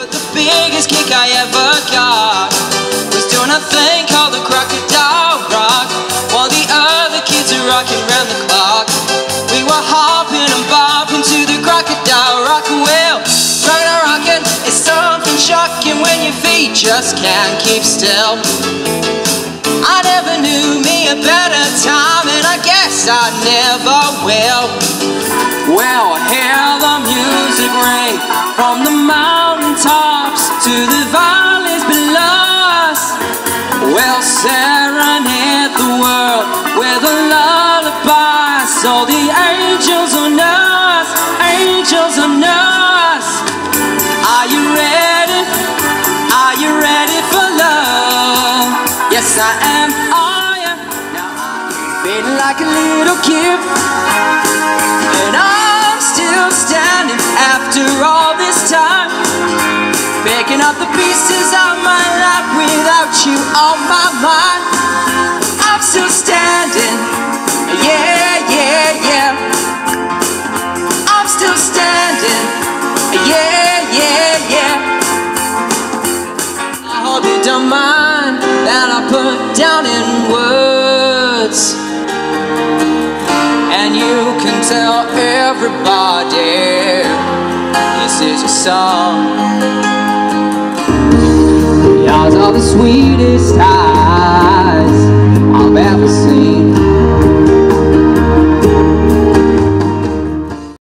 But the biggest kick I ever got was doing a thing called the crocodile rock while the other kids are rocking round the clock. We were hopping and bopping to the crocodile rock. Well, crocodile rocking is something shocking when your feet just can't keep still. I never knew me a better time, and I guess I never will. Well, hear the music ring from the mountaintops to the valleys below us. We'll serenade the world with a lullaby, so the angels know us, angels know us. Are you ready? Are you ready for love? Yes, I am. Oh, I am. Now I'm feeling like a little kid, picking up the pieces of my life without you on my mind. I'm still standing. Yeah, yeah, yeah. I'm still standing. Yeah, yeah, yeah. I hope you don't mind that I put down in words. And you can tell everybody this is a song. Sweetest